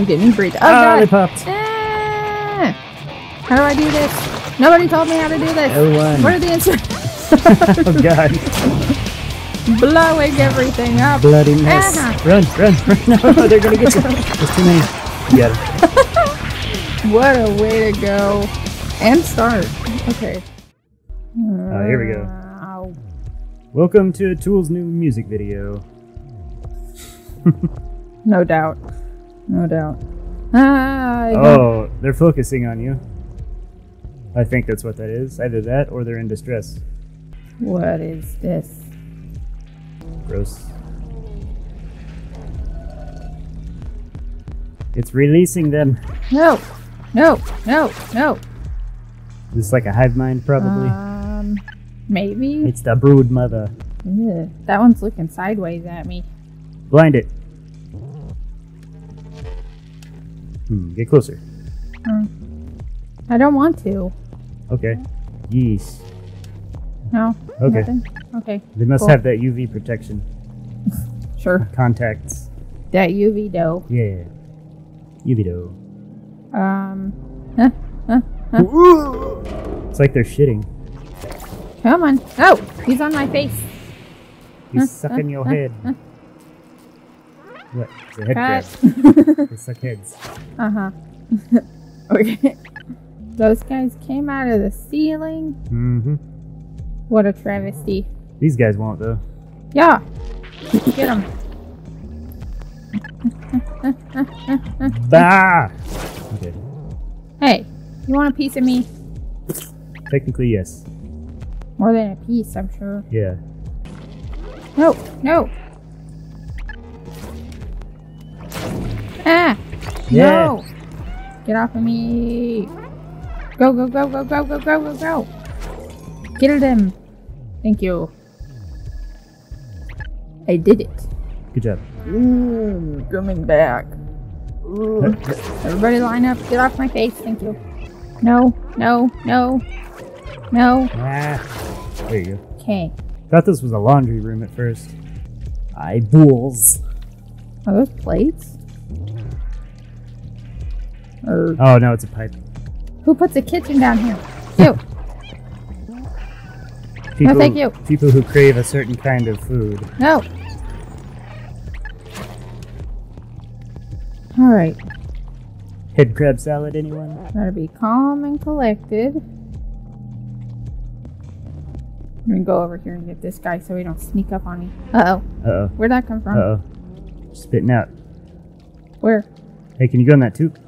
You didn't breathe. Oh, Ah, they God. popped. Ah. How do I do this? Nobody told me how to do this. L1. What are the instructions? oh god. Blowing everything up. Bloody mess. Ah. Run, run, run. No, they're gonna get you. There's too many. You got it. What a way to go. And start. Okay. Oh, here we go. Ow. Welcome to Tool's new music video. No doubt. No doubt. Ah, I Oh, they're focusing on you. I think that's what that is. Either that or they're in distress. What is this? Gross. It's releasing them. No. No. No. No. This is like a hive mind, probably. Um, maybe. it's the brood mother. Ugh, that one's looking sideways at me. Blind it. Hmm, get closer. I don't want to. Okay. Yeesh. No. Okay. Nothing? Okay. They must Cool. have that UV protection. Sure. Contacts. That UV dough. Yeah. UV dough. Um. Huh? Huh? It's like they're shitting. Come on. Oh, he's on my face. He's Huh, sucking huh, your huh, head. What? The a head Cut. grab. They suck heads. uh huh. okay. Those guys came out of the ceiling. Mm-hmm. What a travesty. These guys won't though. Yeah. Get them. Bah! Okay. Hey, you want a piece of me? Technically, yes. More than a piece, I'm sure. Yeah. No, no. Ah! Yeah. No! Get off of me! Go, go, go, go, go, go, go, go, go! Kill them! Thank you. I did it. Good job. Ooh, coming back. Ooh. Everybody line up. Get off my face. Thank you. No, no, no, no. ah. There you go. Okay. Thought this was a laundry room at first. Eyeballs. Are those plates? Or Oh no, it's a pipe. who puts a kitchen down here? You. People, thank you. People who crave a certain kind of food. No. All right. Head crab salad, anyone? Gotta be calm and collected. I'm gonna go over here and get this guy so he don't sneak up on me. Uh oh. Uh oh. Where'd that come from? Uh oh. Spitting out. Where? Hey, can you go in that tube?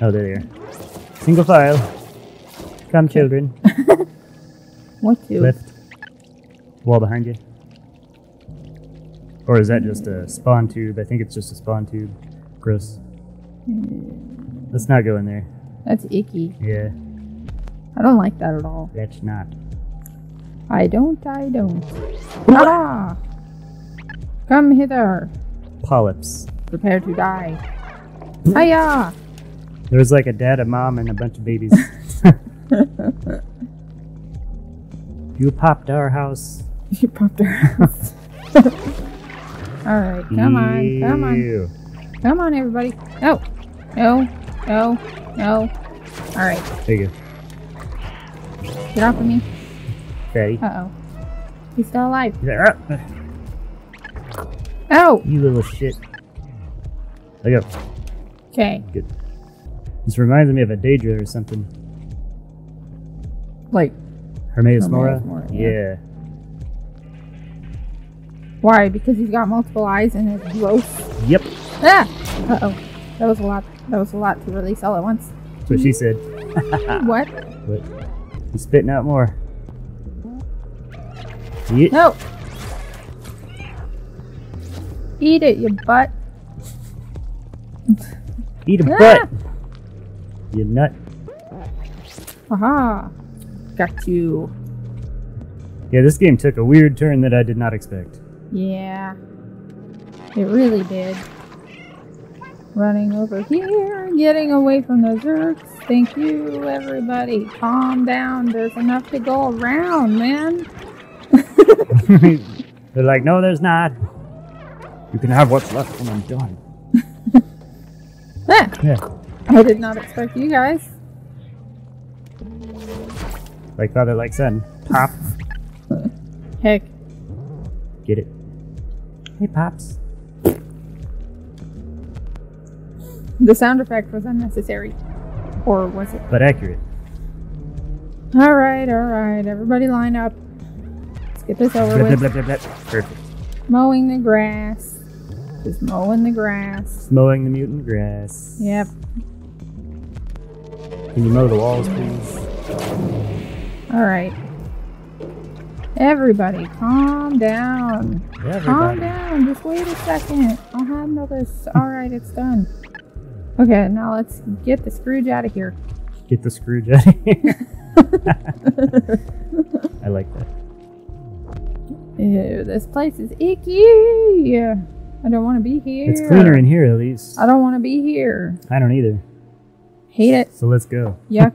Oh, there they are. Single file. Come, children. What you? Left. Wall behind you. Or is that just a spawn tube? I think it's just a spawn tube. Gross. Let's not go in there. That's icky. Yeah, I don't like that at all. that's not. I don't, I don't. Ah! Come hither. Polyps. Prepare to die. Hiya! There was like a dad, a mom, and a bunch of babies. you popped our house. You popped our house. Alright, come on, come on. Come on, everybody. No, no, no, no. Alright, There you go. get off of me. Fatty. Uh oh. He's still alive. He's like, "Ah, Oh! you little shit. There you go. Okay. Good. This reminds me of a Daedra or something. Like, Hermaeus Mora? Mora, yeah. yeah. why? Because he's got multiple eyes and it's gross. Yep. Ah! Uh oh. That was a lot. That was a lot to release all at once. That's what she said. What? But he's spitting out more. Eat. No! Eat it, you butt. Eat a Ah! butt. You nut. Aha! Got you. Yeah, this game took a weird turn that I did not expect. Yeah. It really did. Running over here, getting away from the Zurks. Thank you, everybody. Calm down. There's enough to go around, man. They're like, no, there's not. You can have what's left when I'm done. Ah! Yeah, Yeah. I did not expect you guys. Like father, like son. Pop. Heck, Get it? Hey, pops. the sound effect was unnecessary. Or was it? But accurate. Alright, alright. Everybody line up. Let's get this over Blip, with. blip, blip, blip, blip. Perfect. Mowing the grass. Just mowing the grass. Mowing the mutant grass. Yep. Can you mow the walls, please? Alright. Everybody, calm down. Calm down. Just wait a second. I'll handle this. Alright, it's done. Okay, now let's get the Scrooge out of here. Get the Scrooge out of here. I like that. Ew, this place is icky. I don't want to be here. It's cleaner in here, at least. I don't want to be here. I don't either. Hate it. So let's go. Yuck.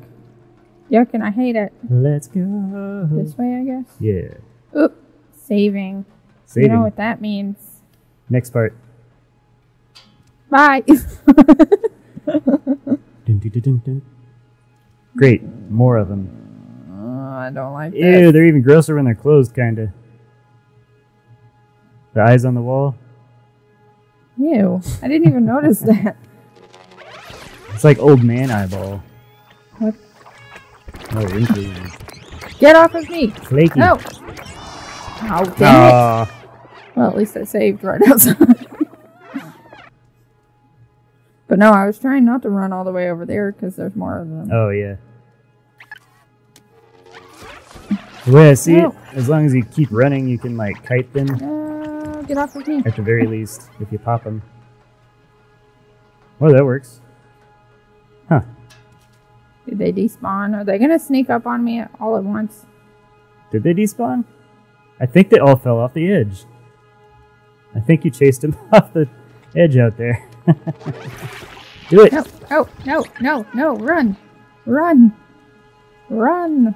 Yuck, and I hate it. Let's go. This way, I guess. Yeah. Oop. Saving. Saving. You know what that means. Next part. Bye. Dun, dun, dun, dun, dun. Great. More of them. Oh, I don't like Ew, this. they're even grosser when they're closed, kinda. The eyes on the wall. Ew. I didn't even notice that. It's like old man eyeball. What? Oh. Get off of me. Flaky. No. Oh, damn it. Well, at least I saved right outside. but no, I was trying not to run all the way over there because there's more of them. Oh, yeah. I see No. as long as you keep running, you can, like, kite them, Uh, get off of me. at the very least, if you pop them. Oh, that works. Did they despawn? Are they gonna sneak up on me all at once? Did they despawn? I think they all fell off the edge. I think you chased them off the edge out there. Do it! No, no, no, no, no, run! Run! Run!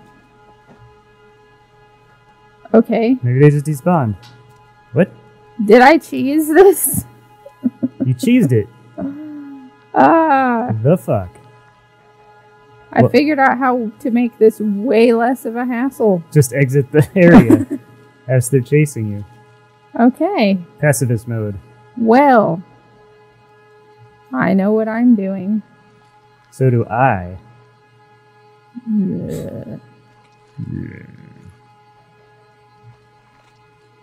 Okay, Maybe they just despawned. What? did I cheese this? You cheesed it. Ah, The fuck? I What? figured out how to make this way less of a hassle. Just exit the area as they're chasing you. Okay, Pacifist mode. well, I know what I'm doing. So do I. Ugh.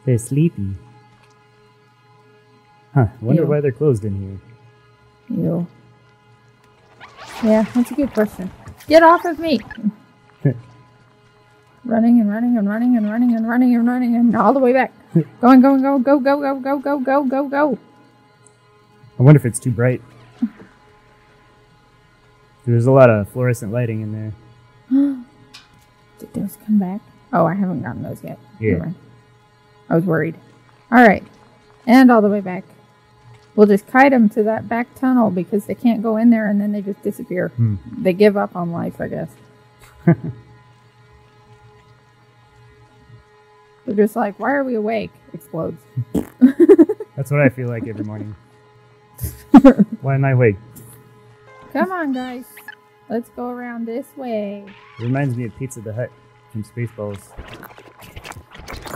They're sleepy. Huh. Wonder Ew. why they're closed in here. Ew. Yeah, that's a good question. Get off of me! running and running and running and running and running and running and all the way back. Going, going, go, go, go, go, go, go, go, go, go. I wonder if it's too bright. There's a lot of fluorescent lighting in there. Did those come back? Oh, I haven't gotten those yet. Yeah. I was worried. All right. And all the way back. We'll just kite them to that back tunnel because they can't go in there and then they just disappear. Hmm. They give up on life, I guess. They're just like, why are we awake? Explodes. That's what I feel like every morning. Why am I awake? Come on, guys. Let's go around this way. It reminds me of Pizza the Hut from Spaceballs.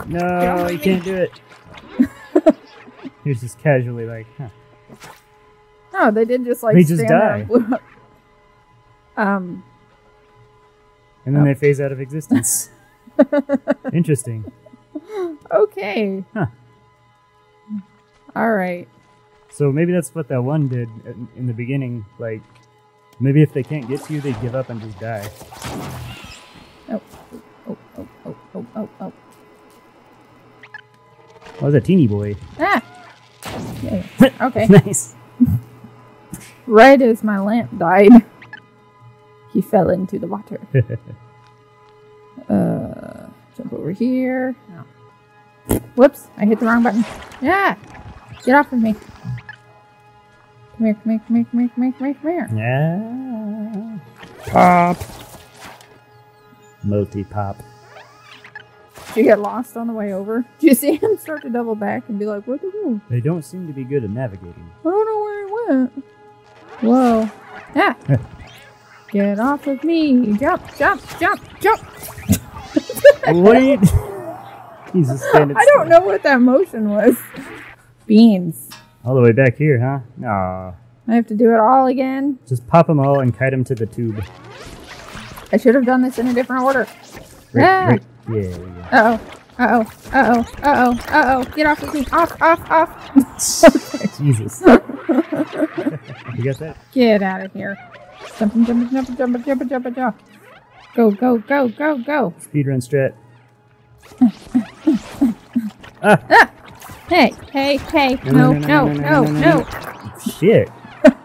No, you can't do it. He was just casually like, huh. No, they did just like They just stand there die. and blew up. Um, And then Oh. they phase out of existence. Interesting. okay. Huh. All right. So maybe that's what that one did in, in the beginning. Like, maybe if they can't get to you, they give up and just die. Oh, oh, oh, oh, oh, oh, oh. Oh, was a teeny boy. Ah. Yeah. Okay. nice. right as my lamp died, he fell into the water. Uh, jump over here. No. Whoops! I hit the wrong button. Yeah. Get off of me. Come here, come here, come here, come here, come here, come here, come here. yeah. Pop. Multi pop. Did you get lost on the way over? Did you see him start to double back and be like, where the hell? They don't seem to be good at navigating. I don't know where he went. Whoa. Ah! Get off of me. Jump, jump, jump, jump. what are you? He's standing. I don't know what that motion was. Beans. All the way back here, huh? Nah. I have to do it all again. Just pop them all and kite them to the tube. I should have done this in a different order. Right, Ah. right. Yeah, there you go. Uh oh. Uh oh. Uh oh. Uh oh. Uh oh. Get off of me. Off, off, off. Jesus. you got that? Get out of here. Jumping, jumping, jumping, jumping, jumping, jumping, jump. Go, go, go, go, go. Speedrun strat. Hey, hey, hey. No, no, no, no. Shit.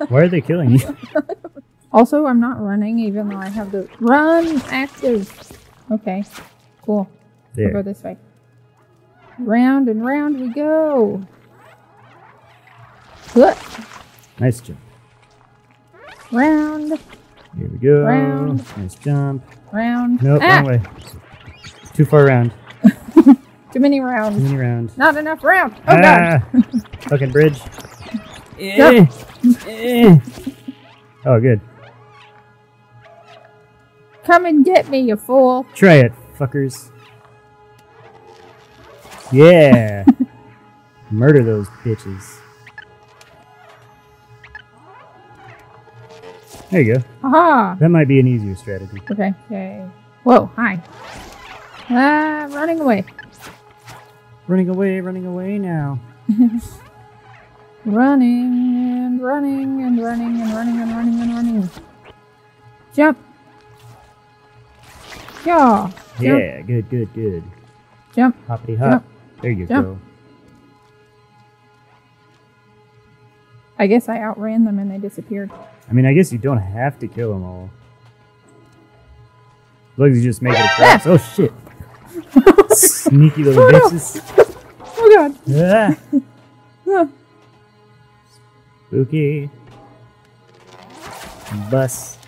Why are they killing you? Also, I'm not running even though I have the run active. Okay, cool. We'll go this way. Round and round we go. Good. Nice jump. Round, Here we go. Round. Nice jump. round. Nope, ah, wrong way. Too far around. Too many rounds. Too many round. Not enough round. Oh god. ah! Fucking bridge. Eh, eh. Oh, good. Come and get me, you fool. Try it, fuckers. Yeah. Murder those bitches. There you go. Aha. That might be an easier strategy. Okay. Okay. Whoa. Hi. Ah, running away. Running away, running away now. Running and running and running and running and running and running. Jump. Yeah. Jump. Yeah, good, good, good. Jump. Hoppity hop. Jump. There you Jump. go. I guess I outran them and they disappeared. I mean, I guess you don't have to kill them all. As long as you just make it across. oh shit! Sneaky little Oh, no. bitches. Oh god. Ah, Ah. spooky. Bus.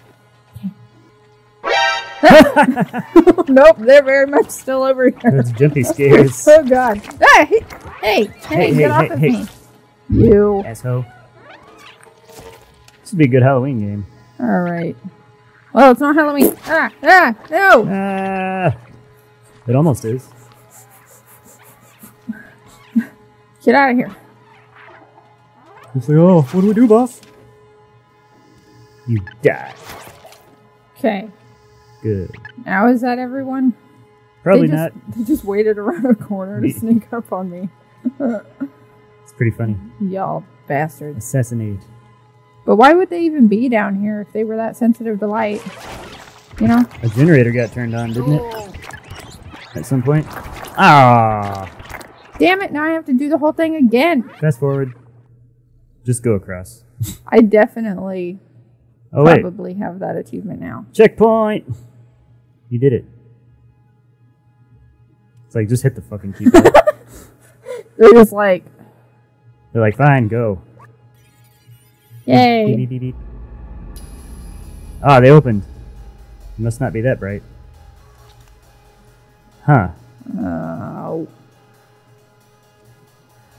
nope, they're very much still over here. Those jumpy scares. Oh god. Hey, hey, hey, Hey, get hey, off hey, of me. You. Asshole. This would be a good Halloween game. Alright. Well, it's not Halloween. Ah, ah, no. Ah, it almost is. Get out of here. It's like, oh, what do we do, boss? You die. Okay. Good. Now is that everyone? Probably they not. They just waited around a corner to sneak up on me. It's pretty funny. Y'all bastards. Assassinate. But why would they even be down here if they were that sensitive to light? You know? A generator got turned on, didn't it? At some point. Ah. Damn it, now I have to do the whole thing again. Fast forward. Just go across. I definitely Oh wait. probably have that achievement now. Checkpoint. You did it. It's like just hit the fucking keyboard. They're just like, They're like, fine, go. Beep, yay. beep, beep, beep. Ah, they opened. Must not be that bright. Huh. Oh.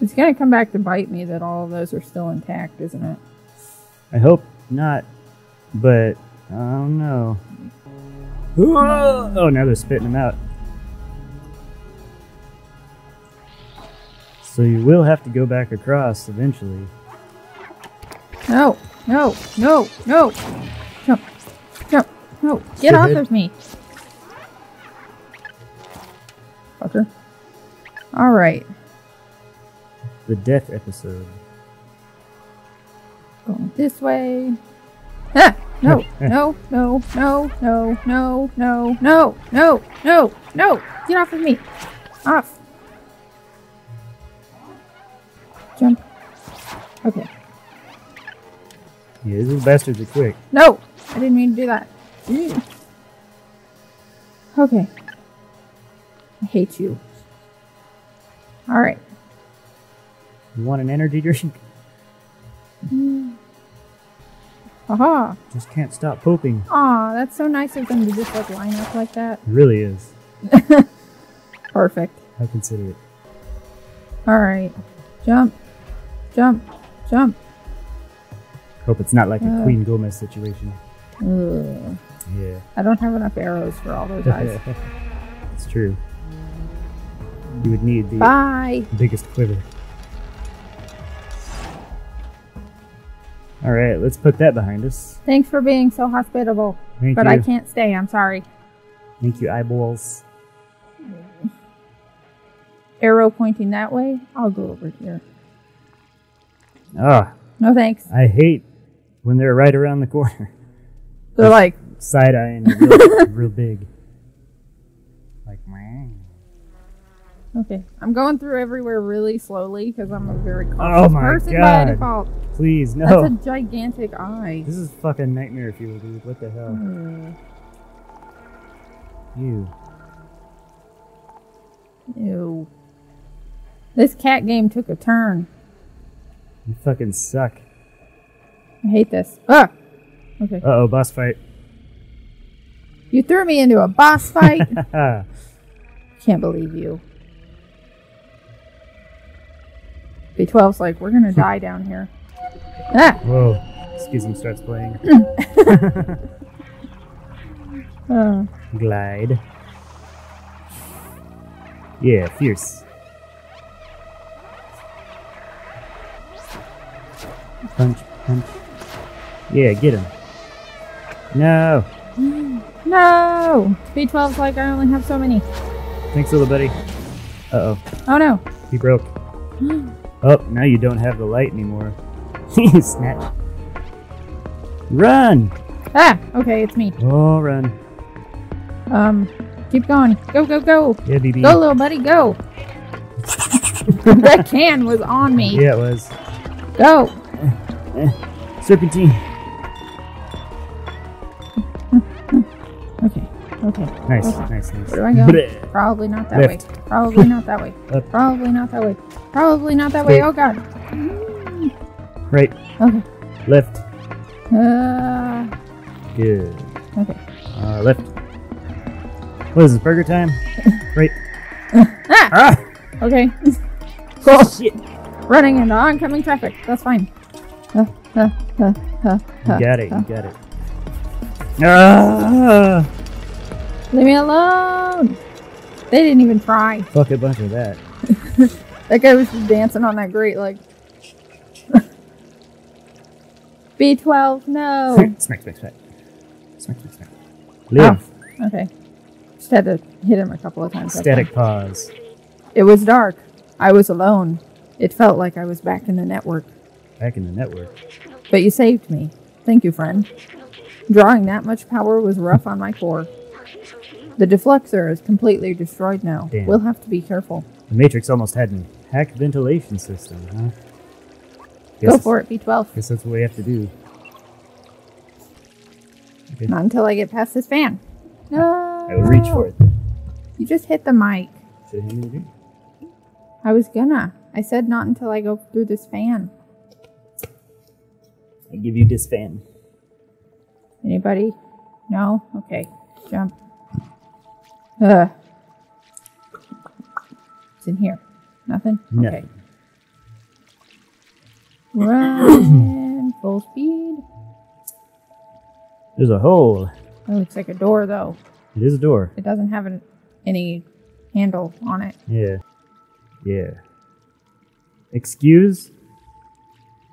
It's gonna come back to bite me that all of those are still intact, isn't it? I hope not, but I don't know. Oh, now they're spitting them out. So you will have to go back across eventually. No, no, no, no. Jump, jump, no. Get Go off ahead. of me. Fucker. Alright. The death episode. Going this way. Ah! No, no, no, no, no, no, no, no, no, no, no! Get off of me! Off! Jump. Okay. Yeah, these bastards are quick. No! I didn't mean to do that. Mm. Okay. I hate you. Alright. You want an energy drink? Aha! Just can't stop pooping. Aw, that's so nice of them to just like line up like that. It really is. Perfect. I consider it. Alright. Jump. Jump. Jump. Hope it's not like a Uh. Queen Gohma situation. Ugh. Yeah. I don't have enough arrows for all those eyes. it's true. You would need the Bye. biggest quiver. All right, let's put that behind us. Thanks for being so hospitable. Thank but you. I can't stay. I'm sorry. Thank you, eyeballs. Arrow pointing that way. I'll go over here. Ah, No thanks. I hate when they're right around the corner. They're like, Side eyeing and real, real big. Like, "Meow." Okay, I'm going through everywhere really slowly because I'm a very cautious Oh my person by default. please no. That's a gigantic eye. This is fucking nightmare fuel, dude. What the hell? Ugh. You. Ew. This cat game took a turn. You fucking suck. I hate this. Ah. Okay. Uh oh, boss fight. You threw me into a boss fight. Can't believe you. B12's like, we're gonna die down here. Ah! Whoa. Schism starts playing. Uh, Glide. Yeah, fierce. Punch, punch. Yeah, get him. No. no! B12's like, I only have so many. Thanks, little buddy. Uh oh. Oh no. He broke. Oh, now you don't have the light anymore. Snatch. Run! Ah! Okay, it's me. Oh, run. Um, keep going. Go, go, go! Yeah, BB. Go, little buddy, go! that can was on me. Yeah, it was. Go! Serpentine. Okay. Nice, Okay. nice, nice. Where do I go? Bleh. Probably not that Left. way. Probably not that way. Up. Probably not that way. Probably not that way. Oh god. Right, Okay. left. Uh, Good. okay. Uh, left. What is this, burger time? right. Ah! Ah! Okay. cool. Shit. Running into oncoming traffic. That's fine. Uh, uh, uh, uh, You got it, uh. you got it. Ah! Leave me alone. They didn't even try. Fuck a bunch of that. That guy was just dancing on that grate like. B12, no. smack, smack, smack. Smack, smack, smack. Live. Oh, okay. Just had to hit him a couple of times. Static pause. It was dark. I was alone. It felt like I was back in the network. Back in the network. But you saved me. Thank you, friend. Drawing that much power was rough on my core. The defluxor is completely destroyed now. Damn. We'll have to be careful. The Matrix almost had me. Hack ventilation system, huh? Go for it, B12. Guess that's what we have to do. Okay. Not until I get past this fan. No. I will reach for it. You just hit the mic. Should I hand it? I was gonna. I said not until I go through this fan. I give you this fan. Anybody? No? Okay. Jump. Ugh. It's in here. Nothing? Okay. Run full speed. There's a hole. It looks like a door though. It is a door. It doesn't have an, any handle on it. Yeah. Yeah. Excuse?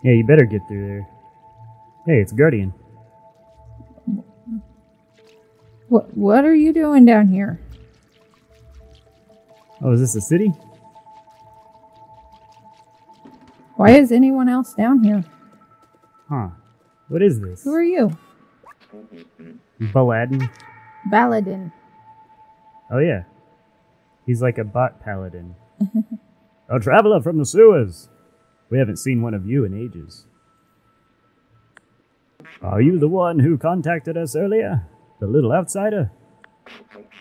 Yeah, you better get through there. Hey, it's guardian. What what are you doing down here? Oh, is this a city? Why is anyone else down here? Huh. What is this? Who are you? Baladin? Baladin. Oh, yeah. He's like a bot paladin. a traveler from the sewers. We haven't seen one of you in ages. Are you the one who contacted us earlier? The little outsider?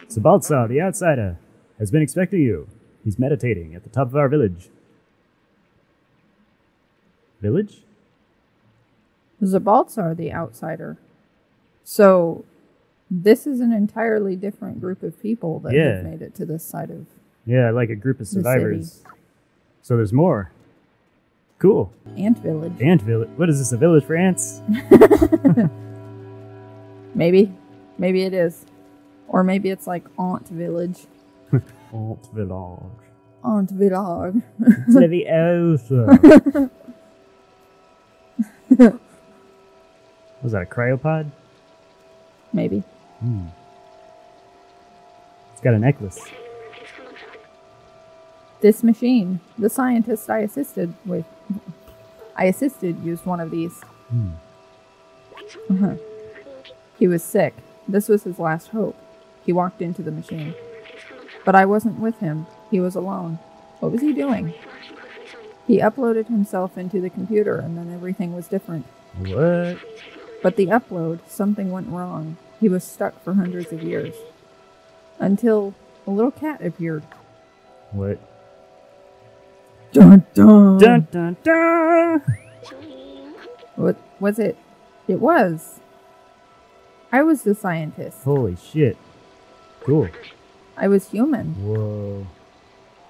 Zbaltazar, the outsider, has been expecting you. He's meditating at the top of our village. Village? Zbaltazar the outsider. So this is an entirely different group of people that Yeah. have made it to this side of Yeah, like a group of survivors. So there's more. Cool. Ant village. Ant village. What is this? A village for ants? Maybe. Maybe it is. Or maybe it's like Aunt village. Ant village. Aunt village. Leviosa. Was that a cryopod? Maybe. Hmm. It's got a necklace. This machine, the scientist I assisted with, I assisted used one of these. Hmm. Uh-huh. He was sick. This was his last hope. He walked into the machine. But I wasn't with him. He was alone. What was he doing? He uploaded himself into the computer and then everything was different. What? But the upload, something went wrong. He was stuck for hundreds of years. Until a little cat appeared. What? Dun dun! Dun dun dun! What was it? It was. I was the scientist. Holy shit. Cool. I was human. Whoa.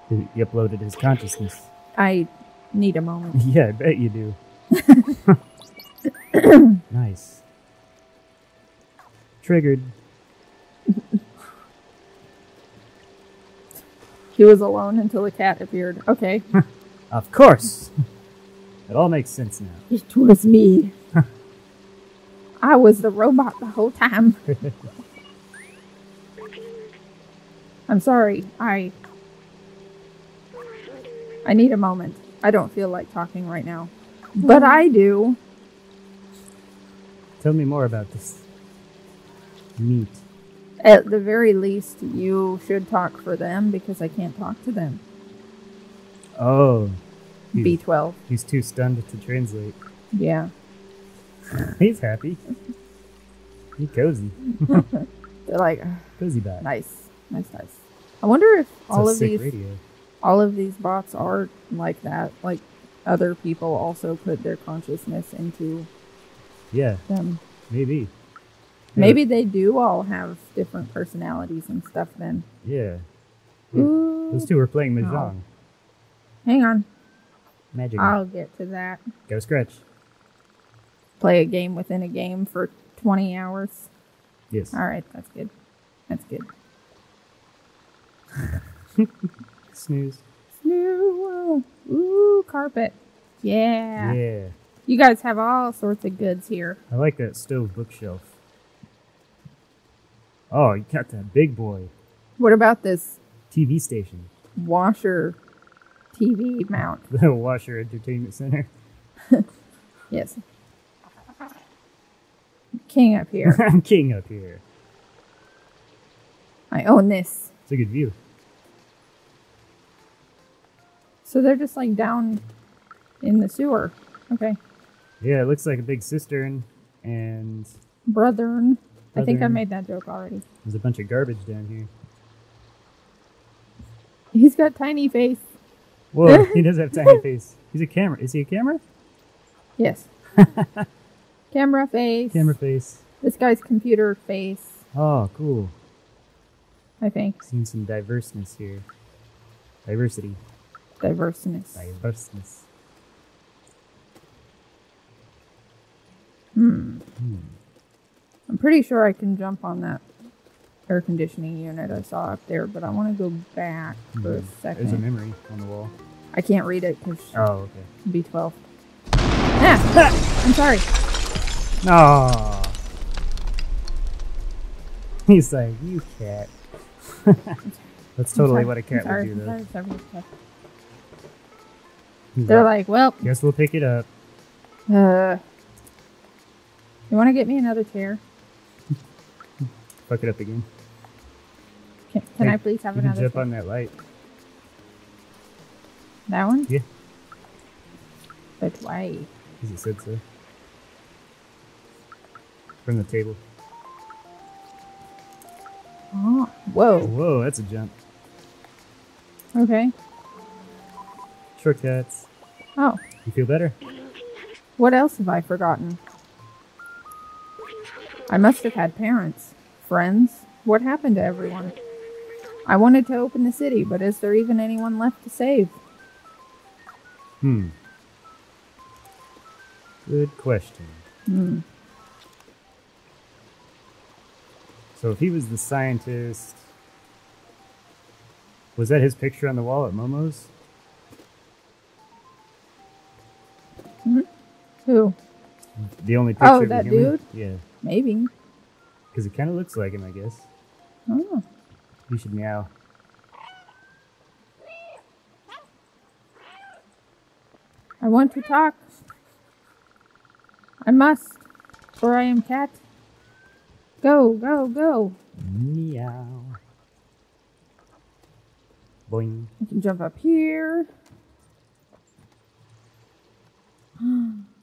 He uploaded his consciousness. I need a moment. Yeah, I bet you do. nice. Triggered. He was alone until the cat appeared. Okay. Of course. It all makes sense now. It was me. I was the robot the whole time. I'm sorry. I I need a moment. I don't feel like talking right now. But I do. Tell me more about this. Meat. At the very least, you should talk for them because I can't talk to them. Oh. He's, B12. he's too stunned to translate. Yeah. He's happy. He's cozy. They're like, Cozy bot. nice. Nice, nice. I wonder if It's all of these radio. all of these bots are like that. Like other people also put their consciousness into Yeah, them. maybe. Maybe they do all have different personalities and stuff then. Yeah. Ooh. Those two were playing Mahjong. Oh. Hang on. Magic. I'll get to that. Go scratch. Play a game within a game for 20 hours. Yes. All right, that's good. That's good. Snooze. Ooh, ooh, carpet. Yeah. Yeah. You guys have all sorts of goods here. I like that stove bookshelf. Oh, you got that big boy What about this TV station. washer TV mount? The Washer Entertainment Center. Yes. King up here. I'm king up here. I own this. It's a good view. So they're just like down in the sewer. Okay. Yeah, it looks like a big cistern, and Brethren. I think I made that joke already. there's a bunch of garbage down here. He's got tiny face. Whoa, he does have tiny face. He's a camera. Is he a camera? Yes. Camera face. Camera face. This guy's computer face, Oh, cool. I think. Seeing some diverseness here. Diversity. Diverseness. Diverseness. Hmm. Hmm. I'm pretty sure I can jump on that air conditioning unit I saw up there, but I want to go back for a second. There's a memory on the wall. I can't read it because Oh, okay. B12. Ah! I'm sorry. No. He's like, you cat. That's totally what a cat would do, though. They're like, well, guess we'll pick it up. uh, you want to get me another chair? Fuck it up again. Can, can Hey, I please have You can another jump chair? on that light. That one? Yeah. But why? Because it said so. From the table. Oh, whoa. Whoa, that's a jump. Okay. Shortcuts. Oh, You feel better? what else have I forgotten? I must have had parents, friends. What happened to everyone? I wanted to open the city, but is there even anyone left to save? Hmm. Good question. Hmm. So if he was the scientist, was that his picture on the wall at Momo's? Who? The only oh, picture Oh, of that dude? Yeah, Maybe. because it kind of looks like him, I guess. Oh. He should meow. I want to talk. I must, for I am cat. Go, go, go. Meow. Boing. I can jump up here.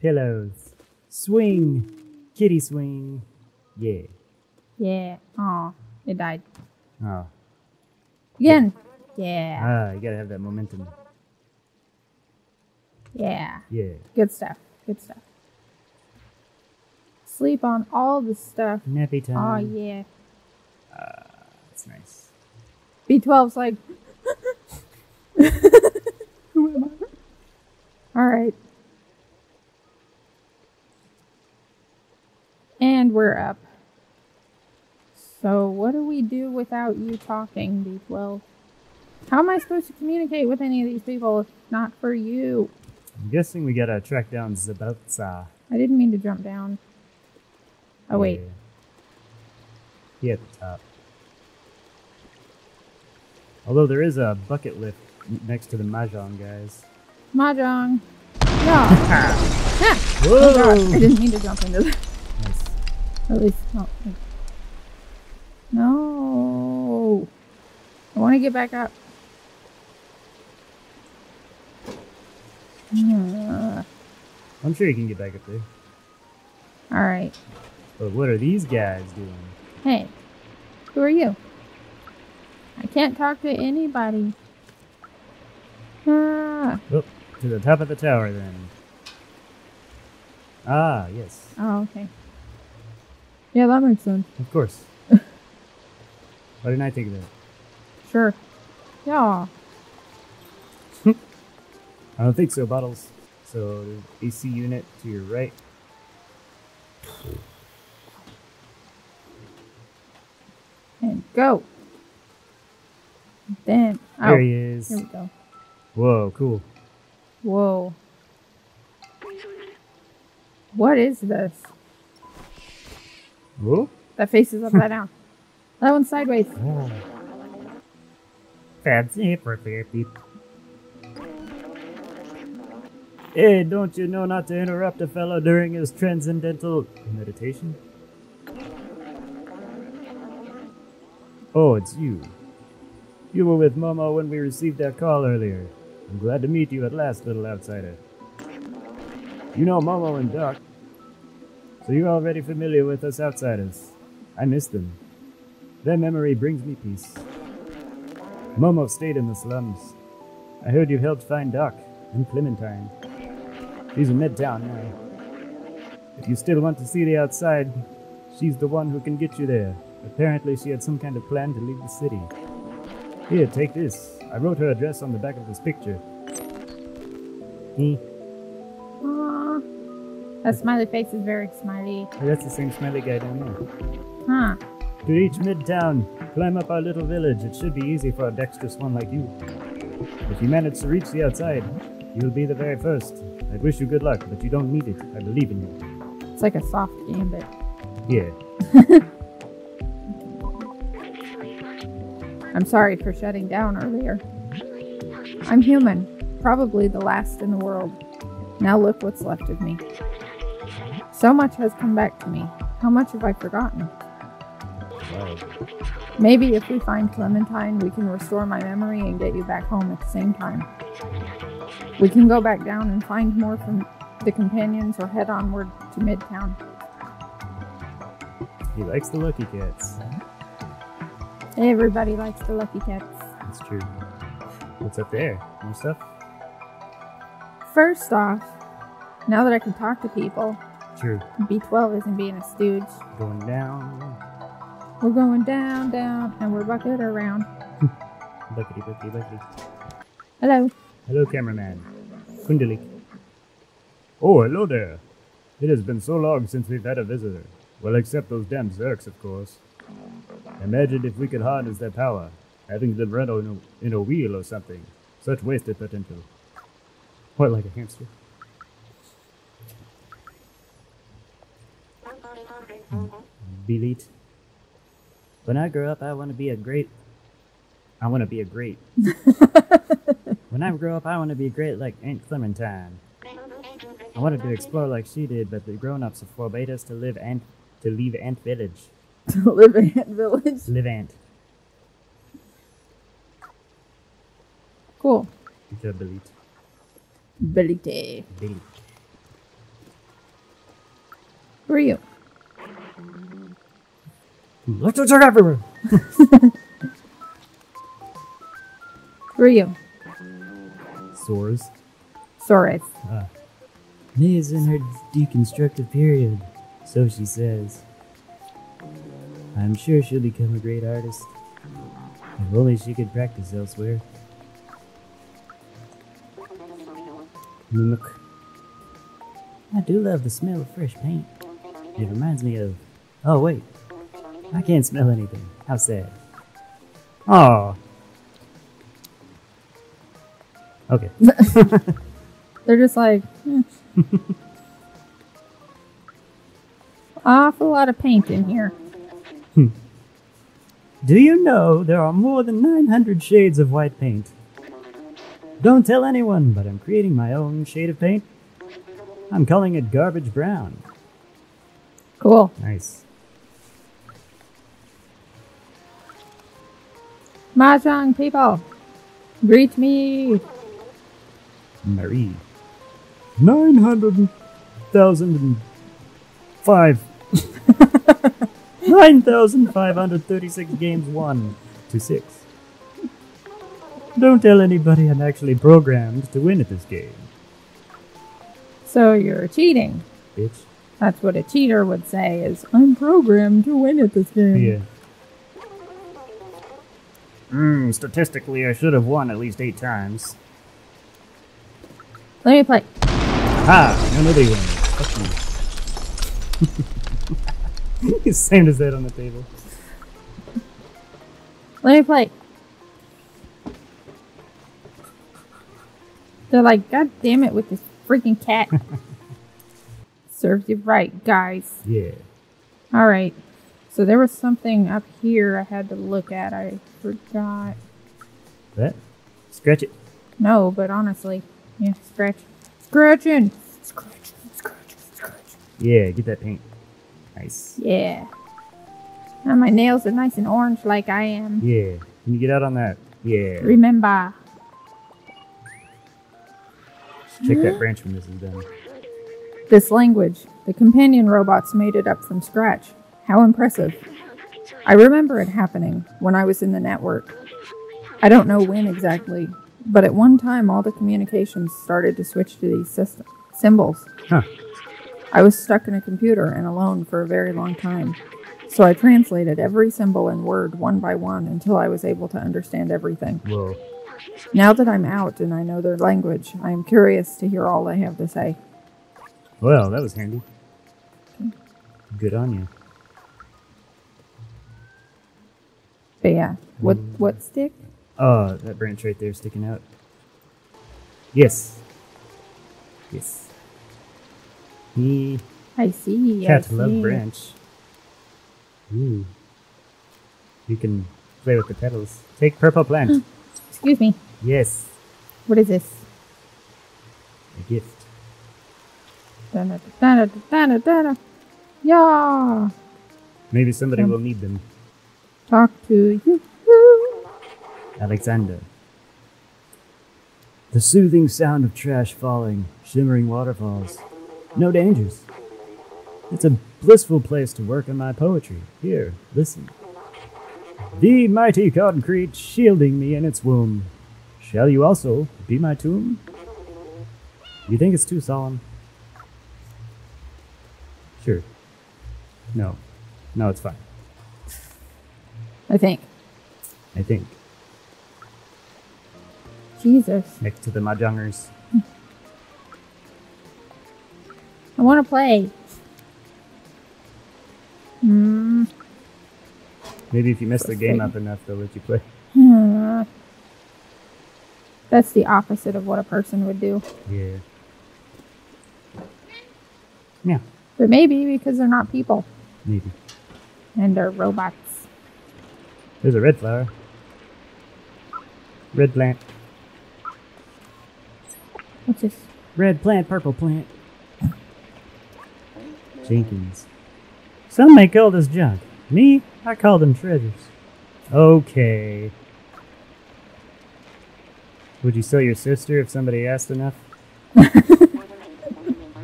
Pillows. Swing. Kitty swing. Yeah. Yeah. Oh, it died. Oh. Again. Yeah. Ah, you gotta have that momentum. Yeah. Yeah. Good stuff. Good stuff. Sleep on all the stuff. Nappy time. Oh yeah. That's nice. B12's like. Who am I? All right. And we're up. So, what do we do without you talking, B12? How am I supposed to communicate with any of these people if not for you? I'm guessing we gotta track down Zbaltazar. I didn't mean to jump down. Oh, wait. Yeah. He at the top. Although there is a bucket lift next to the Mahjong guys. Mahjong. No. ah. Oh, God. I didn't mean to jump into that. At least, no. No. I want to get back up. Uh, I'm sure you can get back up there. all right. But what are these guys doing? Hey, who are you? I can't talk to anybody. Ah. Oh, to the top of the tower then. Ah, yes. Oh, okay. Yeah, that makes sense. Of course. Why didn't I think of that? Sure. Yeah. I don't think so, Bottles. So, AC unit to your right. And go. Then. Oh, There he is. here we go. Whoa, cool. Whoa. What is this? That face is upside down. That one's sideways. Oh. Fancy for therapy. Hey, don't you know not to interrupt a fellow during his transcendental meditation? Oh, it's you. You were with Momo when we received that call earlier. I'm glad to meet you at last, little outsider. You know Momo and Doc, so you're already familiar with us outsiders. I miss them. Their memory brings me peace. Momo stayed in the slums. I heard you helped find Doc and Clementine. She's in Midtown now. If you still want to see the outside, she's the one who can get you there. Apparently, she had some kind of plan to leave the city. Here, take this. I wrote her address on the back of this picture. Hmm. That smiley face is very smiley. that's the same smelly guy down there. Huh. To reach Midtown, climb up our little village. It should be easy for a dexterous one like you. If you manage to reach the outside, you'll be the very first. I wish you good luck, but you don't need it. I believe in you. It's like a soft gambit. Yeah. I'm sorry for shutting down earlier. I'm human, probably the last in the world. Now look what's left of me. So much has come back to me. How much have I forgotten? Wow. Maybe if we find Clementine, we can restore my memory and get you back home at the same time. We can go back down and find more from the companions or head onward to Midtown. He likes the lucky cats. Everybody likes the lucky cats. That's true. What's up there? More stuff? First off, now that I can talk to people, True. B12 isn't being a stooge. Going down. We're going down, down, and we're bucket around. Buckety, buckety, buckety. Hello. Hello, cameraman. Kundalik. Oh, hello there. It has been so long since we've had a visitor. Well, except those damn Zurks, of course. Imagine if we could harness their power, having them run on a, in a wheel or something. Such wasted potential. What, like a hamster? Delete. When I grow up, I want to be a great. I want to be a great. when I grow up, I want to be great like Aunt Clementine. I wanted to explore like she did, but the grown-ups forbade us to live ant to leave Ant Village. To live Ant Village. Live Ant. Cool. Job, delete. Ability. Delete. Who are you? Electrodes are everywhere. Who are you? Sores. Soros. Ah. Mia's in her deconstructive period, so she says. I'm sure she'll become a great artist. If only she could practice elsewhere. Look. I do love the smell of fresh paint. It reminds me of. Oh, wait. I can't smell anything. How sad. Oh. Okay. They're just like, eh. awful lot of paint in here. Do you know there are more than 900 shades of white paint? Don't tell anyone, but I'm creating my own shade of paint. I'm calling it garbage brown. Cool. Nice. Mahjong people, greet me. Marie. 900,005. 9,536 games won to 6. Don't tell anybody I'm actually programmed to win at this game, So you're cheating. bitch. That's what a cheater would say is, I'm programmed to win at this game. Yeah. Hmm, statistically, I should have won at least eight times. Let me play. Ha! Another win. Fuck you. he slammed his head on the table. Let me play. They're like, God damn it with this freaking cat. Serves you right, guys. Yeah. Alright. So there was something up here I had to look at. I forgot. That? Scratch it. No, but honestly. Yeah, scratch. Scratching! Scratch, scratch, scratch. Yeah, get that paint. Nice. Yeah. Now my nails are nice and orange like I am. Yeah. Can you get out on that? Yeah. Remember. Check that branch when this is done. This language, the companion robots made it up from scratch. How impressive. I remember it happening when I was in the network. I don't know when exactly, but at one time all the communications started to switch to these system symbols. Huh. I was stuck in a computer and alone for a very long time. So I translated every symbol and word one by one until I was able to understand everything. Whoa. Now that I'm out and I know their language, I am curious to hear all they have to say. Well, that was handy. Good on you. But yeah, what what stick? Oh, that branch right there sticking out. Yes. Yes. He I see. I cat see. love branch. Ooh. You can play with the petals. Take purple plant. Excuse me. yes. What is this? A gift. Dun, dun, dun. Yeah. Maybe somebody Um. will need them. Talk to you. Alexander. The soothing sound of trash falling, shimmering waterfalls. No dangers. It's a blissful place to work on my poetry. Here, listen. The mighty concrete shielding me in its womb. Shall you also be my tomb? You think it's too solemn? Sure. No. No, it's fine. I think. I think. Jesus. Next to the Mahjongers. I want to play. Hmm. Maybe if you mess the game up enough, they'll let you play. Hmm. That's the opposite of what a person would do. Yeah. Yeah, But maybe because they're not people maybe. and they're robots. There's a red flower. Red plant. What's this? Red plant, purple plant. Jenkins. Some may call this junk. Me, I call them treasures. Okay. Would you sell your sister if somebody asked enough?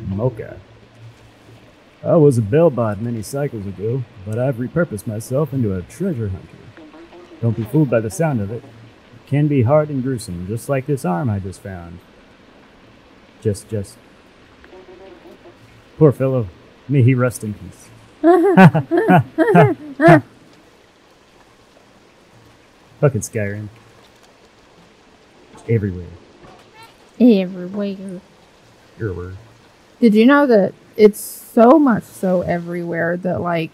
Mocha. I was a bellbot many cycles ago, but I've repurposed myself into a treasure hunter. Don't be fooled by the sound of it. It can be hard and gruesome, just like this arm I just found. Just, just. Poor fellow. May he rest in peace. Fucking Skyrim. It's everywhere. Everywhere. Everywhere. Did you know that it's so much so everywhere that like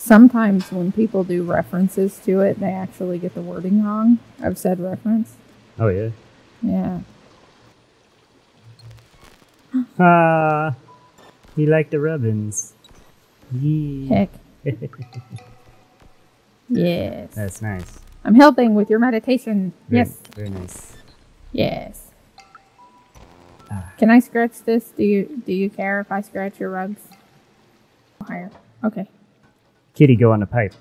sometimes when people do references to it, they actually get the wording wrong. I've said reference. Oh, yeah. Yeah. Ah, he liked the rubbins. Yee. Heck. yes. That's nice. I'm helping with your meditation. Very, Yes. Very nice. Yes. Ah. Can I scratch this? Do you do you care if I scratch your rugs? Higher. Okay. Kitty, go on the pipe.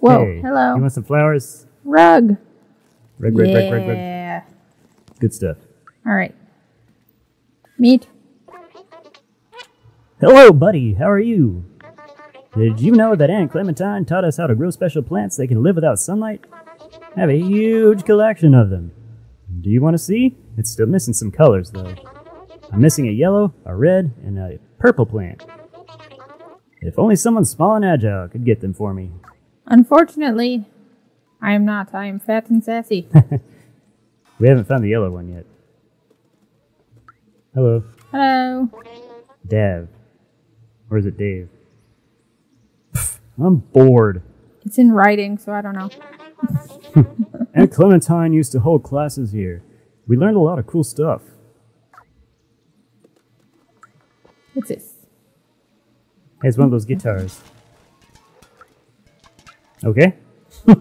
Whoa. Hey, Hello. You want some flowers? Rug. Rug, rug, yeah. rug, rug, rug. Good stuff. All right. Meet. Hello, buddy. How are you? Did you know that Aunt Clementine taught us how to grow special plants that can live without sunlight? I have a huge collection of them. Do you want to see? It's still missing some colors, though. I'm missing a yellow, a red, and a purple plant. If only someone small and agile could get them for me. Unfortunately, I am not. I am fat and sassy. We haven't found the yellow one yet. Hello, Hello. Dav. Or is it Dave? I'm bored. It's in writing, so I don't know. Aunt Clementine used to hold classes here. We learned a lot of cool stuff. What's this? It's one of those guitars. Okay.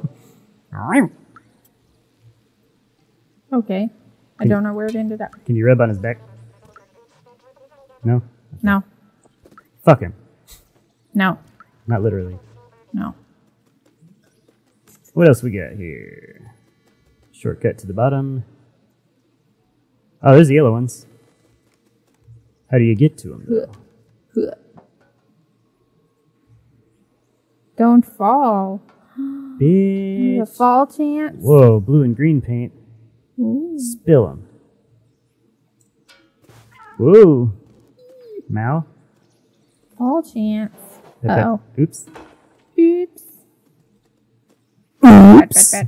Okay. I don't know where it ended up. Can you rub on his back? No? No. Fuck him. No. Not literally. No. What else we got here? Shortcut to the bottom. Oh, there's the yellow ones. How do you get to. Huh. Don't fall. There's a fall chance. Whoa, blue and green paint. Ooh. Spill them. Whoa. Mal? Fall chance. Uh-oh. Oops. Oops. Bat, Oops. bat,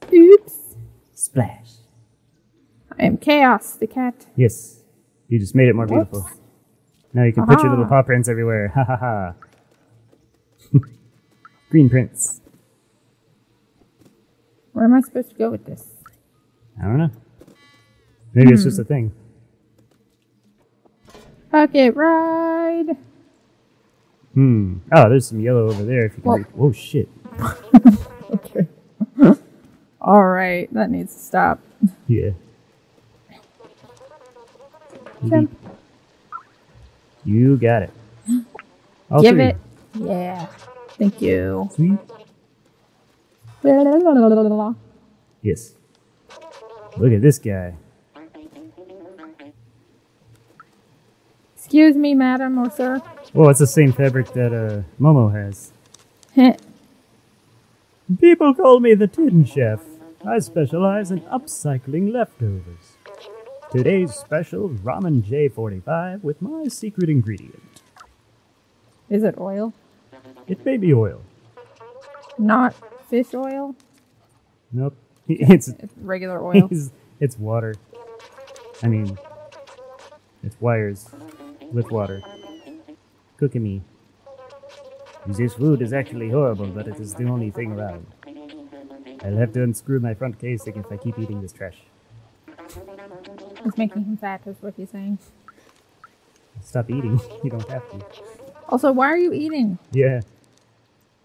bat. Oops. Splash. I am Chaos, the cat. Yes. You just made it more Whoops. beautiful. Now you can put your little paw prints everywhere. Ha ha ha. Green prints. Where am I supposed to go with this? I don't know. Maybe it's Hmm. just a thing. Bucket ride. Hmm. Oh, there's some yellow over there. If you can Whoa. Whoa, shit. Okay. All right, that needs to stop. Yeah. Jump. You got it. All Give three. it. Yeah. Thank you. Sweet. Yes. Look at this guy. Excuse me, madam or sir. Well, it's the same fabric that uh, Momo has. People call me the Tin Chef. I specialize in upcycling leftovers. Today's special ramen J45 with my secret ingredient. Is it oil? It may be oil. Not fish oil? Nope. It's It's regular oil. it's, it's water. I mean, it's wires with water. Cooking me. This food is actually horrible, but it is the only thing around. I'll have to unscrew my front casing if I keep eating this trash. It's making him fat, is what he's saying. Stop eating. You don't have to. Also, why are you eating? Yeah.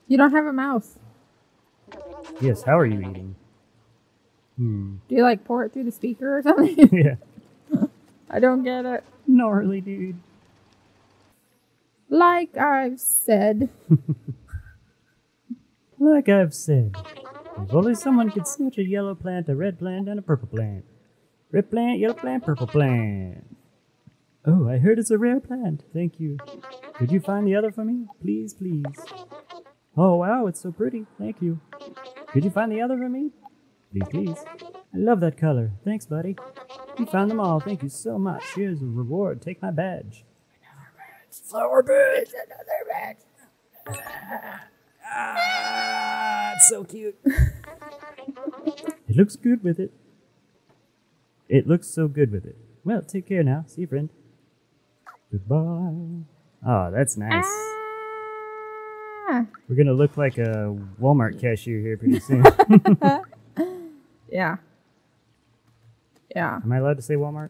You don't have a mouth. Yes, how are you eating? Hmm. Do you like pour it through the speaker or something? yeah. I don't get it. Gnarly, dude. Like I've said, Like I've said, if only someone could snatch a yellow plant, a red plant, and a purple plant. Red plant, yellow plant, purple plant. Oh, I heard it's a rare plant. Thank you. Could you find the other for me? Please, please. Oh, wow, it's so pretty. Thank you. Could you find the other for me? Please, please. I love that color. Thanks, buddy. You found them all. Thank you so much. Here's a reward. Take my badge. Flower badge. Another badge. Ah, it's so cute. it looks good with it. It looks so good with it. Well, take care now. See you, friend. Goodbye. Oh, that's nice. ah, We're gonna look like a Walmart cashier here pretty soon. yeah, yeah. Am I allowed to say Walmart?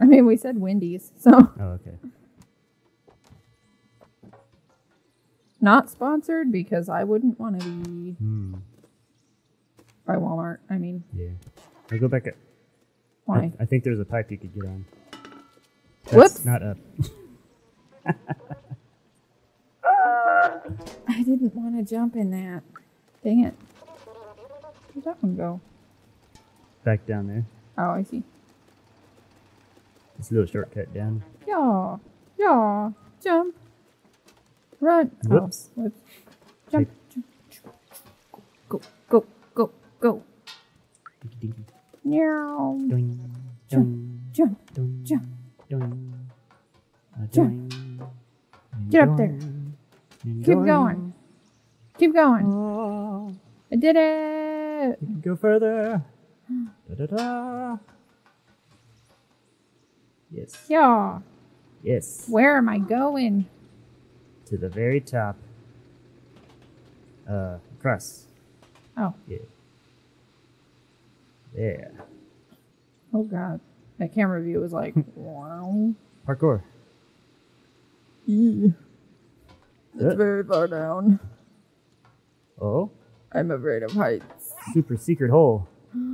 I mean, we said Wendy's, so Oh, okay. not sponsored because I wouldn't want to be Hmm. by Walmart. I mean, Yeah. I'll go back up. why? I, I think there's a pipe you could get on. That's Whoops. not up. I didn't want to jump in that. Dang it. Where'd that one go? Back down there. Oh, I see. It's a little shortcut down. Yeah, yeah. Jump. Run. Whoops. Oh, whoops. Jump. jump, jump. Go, go, go, go. Dinky dinky. Jump, jump. jump. doing, Jump. doing, Get up there. Keep going. Keep going. Oh, I did it. you can go further. Da, da, da. Yes. Yeah. Yes. Where am I going? To the very top. Uh, across. Oh, Yeah. There. oh God. That camera view was like, wow. Parkour. It's Uh, very far down. oh, I'm afraid of heights. super secret hole.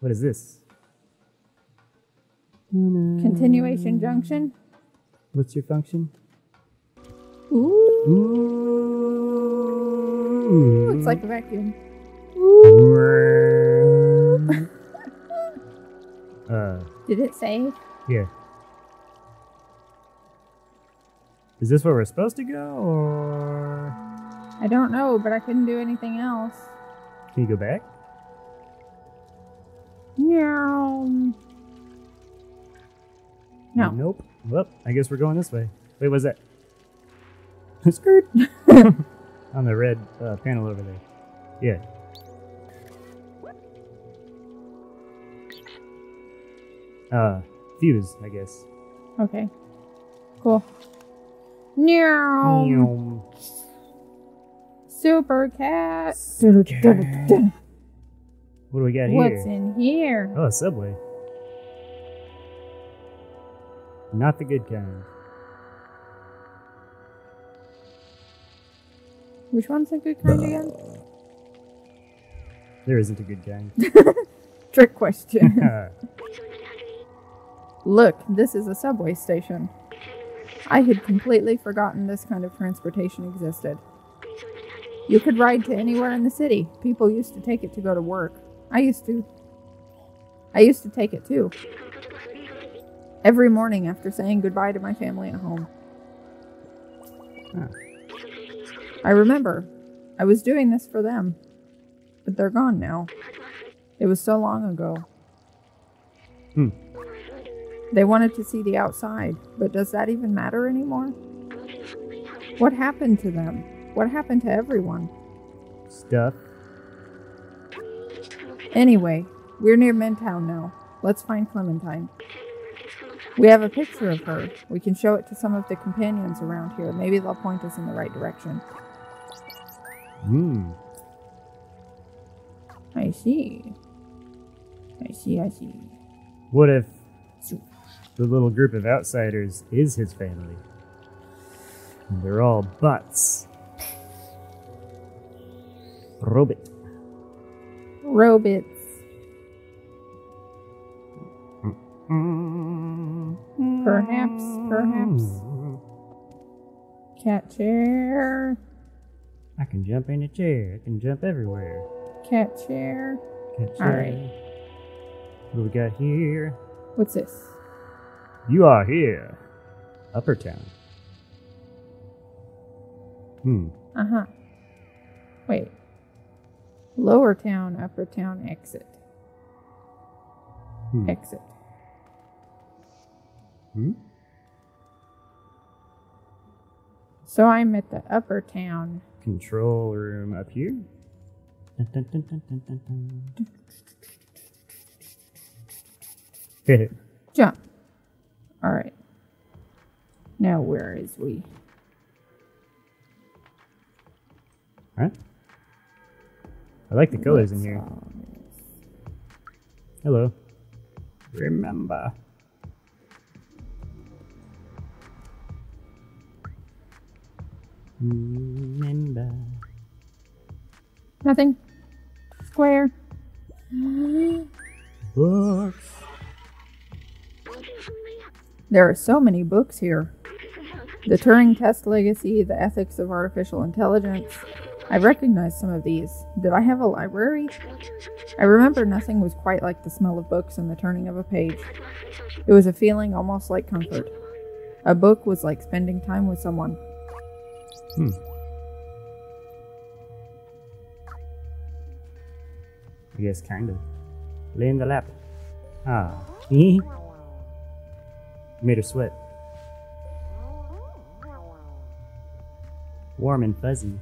What is this? Continuation junction. What's your function? Ooh. Ooh. Looks like a vacuum. Did it save? yeah. Is this where we're supposed to go, or I don't know, but I couldn't do anything else. can you go back? Meow. No. Nope. Well, I guess we're going this way. Wait, was that? Skirt. On the red uh, panel over there. Yeah. Uh, fuse, I guess. Okay. Cool. Meow. Meow. Super cat. What do we got here? What's in here? Oh, a subway. Not the good kind. Which one's the good kind again? There isn't a good kind. Trick question. Look, this is a subway station. I had completely forgotten this kind of transportation existed. You could ride to anywhere in the city. People used to take it to go to work. I used to. I used to take it too. Every morning after saying goodbye to my family at home. Huh. I remember. I was doing this for them. But they're gone now. It was so long ago. Hmm. They wanted to see the outside, but does that even matter anymore? What happened to them? What happened to everyone? stuff. Anyway, we're near Midtown now. Let's find Clementine. We have a picture of her. We can show it to some of the companions around here. Maybe they'll point us in the right direction. Hmm. I see. I see, I see. What if the little group of outsiders is his family? And they're all butts. Robot. Robots. Perhaps, perhaps. Cat chair. I can jump in a chair. I can jump everywhere. Cat chair. Cat chair. right. What do we got here? What's this? You are here. Upper Town. Hmm. Uh huh. Wait. Lower town, upper town, exit. Hmm. Exit. Hmm? So I'm at the upper town. Control room up here. Dun, dun, dun, dun, dun, dun, dun. Hit it. Jump. All right. Now where is we? Huh? I like the colors in here. Hello. Remember. Remember. Nothing. Square. Books. There are so many books here. The Turing Test Legacy, The Ethics of Artificial Intelligence. I recognize some of these. Did I have a library? I remember nothing was quite like the smell of books and the turning of a page. It was a feeling almost like comfort. A book was like spending time with someone. Hmm. I guess kinda. Lay in the lap. Ah. Made her sweat. Warm and fuzzy.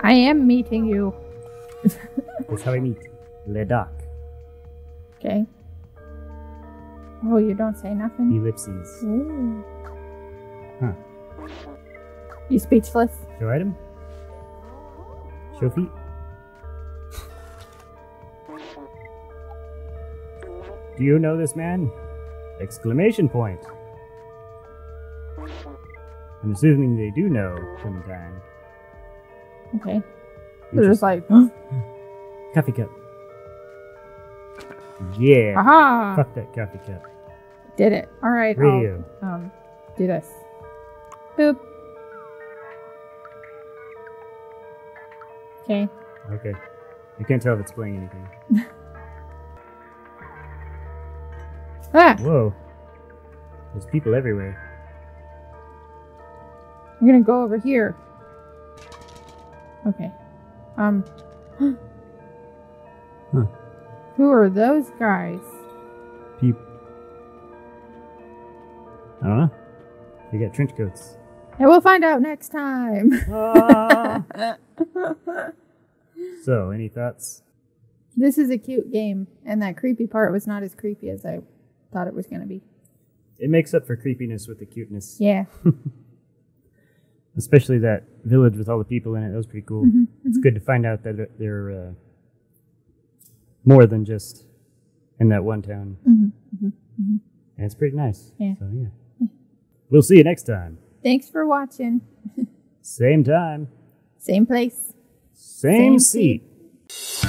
I am meeting you. That's how I meet. Le doc. Okay. Oh, you don't say nothing? Ellipses. Ooh. Huh. You speechless? Show item? Show feet? Do you know this man? Exclamation point. I'm assuming they do know Clementine. Okay. They're just like, Coffee cup. Yeah. aha! Fuck that coffee cup. Did it. All right. I'll, um, do this. Boop. Okay. Okay. You can't tell if it's playing anything. Ah! Whoa. There's people everywhere. I'm gonna go over here. Okay. Um. Huh. Who are those guys? People. I don't know. They got trench coats. And we'll find out next time. so, any thoughts? this is a cute game, and that creepy part was not as creepy as I thought it was gonna be. It makes up for creepiness with the cuteness. Yeah. Especially that village with all the people in it. That was pretty cool. It's good to find out that they're uh, more than just in that one town. Mhm, mhm, mhm. And it's pretty nice. Yeah. So, yeah. We'll see you next time. Thanks for watching. Same time, Same place. same, Same seat. seat.